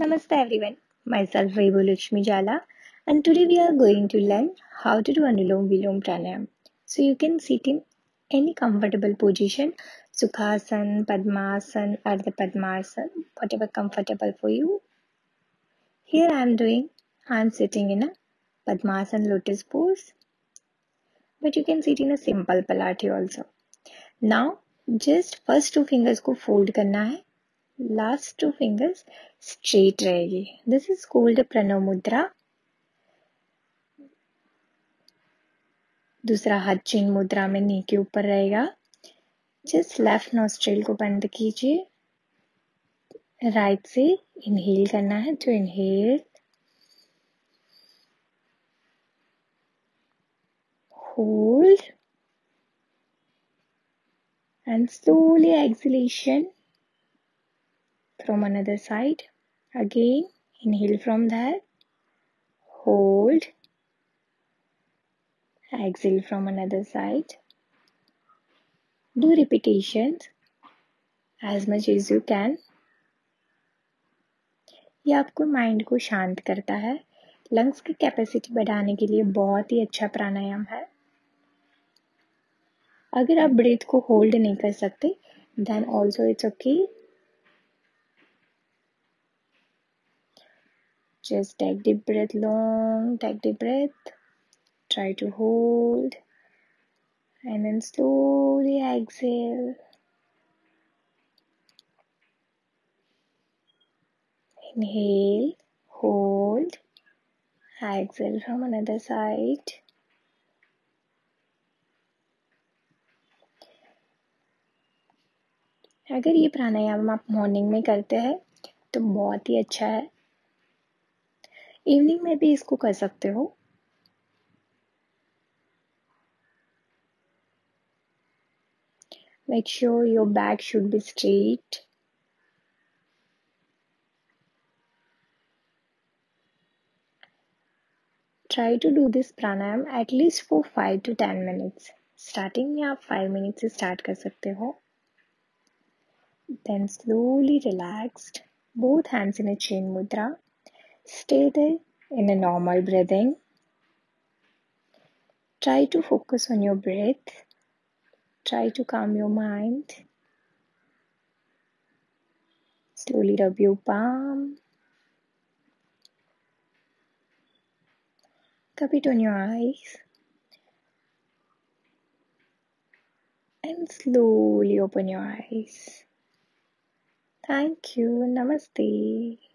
Namaste everyone. Myself Vaibu Lakshmi Jala and today we are going to learn how to do Anulom Vilom Pranayam. So you can sit in any comfortable position, Sukhasan, Padmasan, Ardha Padmasan, whatever comfortable for you. Here I am doing, I am sitting in a Padmasan lotus pose. But you can sit in a simple Palati also. Now just first two fingers को fold करना है Last two fingers straight रहेगी। This is called Pranav मुद्रा दूसरा हाथ चिन मुद्रा में नी के ऊपर रहेगा। जस्ट लेफ़्ट नोस्ट्रेल को बंद कीजिए। राइट से इनहेल करना है। तो inhale hold and slowly exhalation from another side. Again, inhale from that. Hold. Exhale from another side. Do repetitions as much as you can. ये आपको माइंड को शांत करता है लंग्स की कैपेसिटी बढ़ाने के लिए बहुत ही अच्छा प्राणायाम है अगर आप ब्रेथ को होल्ड नहीं कर सकते then also it's okay Just take deep breath long, take deep breath. Try to hold and then slowly exhale. Inhale, hold, exhale from another side. अगर ये प्राणायाम आप मॉर्निंग में करते हैं तो बहुत ही अच्छा है इवनिंग में भी इसको कर सकते हो make sure your back should be straight try to do this pranayam at least for 5 to 10 minutes starting में आप 5 minutes से start कर सकते हो then slowly relaxed both hands in a chain mudra Stay there in a normal breathing. Try to focus on your breath. Try to calm your mind. Slowly rub your palm. Cup it on your eyes. And slowly open your eyes. Thank you. Namaste.